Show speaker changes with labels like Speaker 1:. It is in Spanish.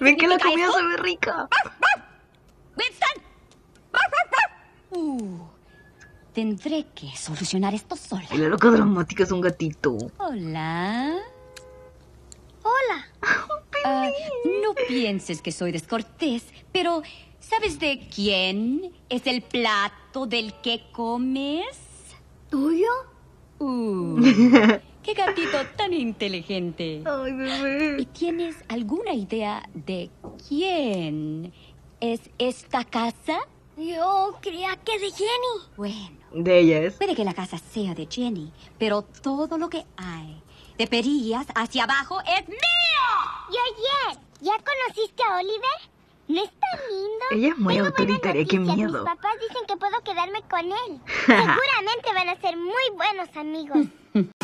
Speaker 1: Ven que la comida
Speaker 2: esto?
Speaker 1: se ve rica.
Speaker 2: ¡Winston! Uh, tendré que solucionar esto sola.
Speaker 1: Y la loca dramática es un gatito.
Speaker 2: Hola.
Speaker 3: Hola.
Speaker 2: Ah, no pienses que soy descortés, pero ¿sabes de quién es el plato del que comes?
Speaker 3: ¿Tuyo?
Speaker 2: Uh, ¡Qué gatito tan inteligente!
Speaker 1: Ay,
Speaker 2: ¿Y
Speaker 1: bebé.
Speaker 2: tienes alguna idea de quién es esta casa?
Speaker 3: Yo creía que de Jenny.
Speaker 2: Bueno,
Speaker 1: De ella es.
Speaker 2: puede que la casa sea de Jenny, pero todo lo que hay de perillas hacia abajo es mío.
Speaker 3: Y ayer, ¿ya conociste a Oliver? ¿No es tan lindo?
Speaker 1: Ella es muy
Speaker 3: Tengo
Speaker 1: autoritaria,
Speaker 3: buenas
Speaker 1: qué miedo.
Speaker 3: Mis papás dicen que puedo quedarme con él. Seguramente van a ser muy buenos amigos.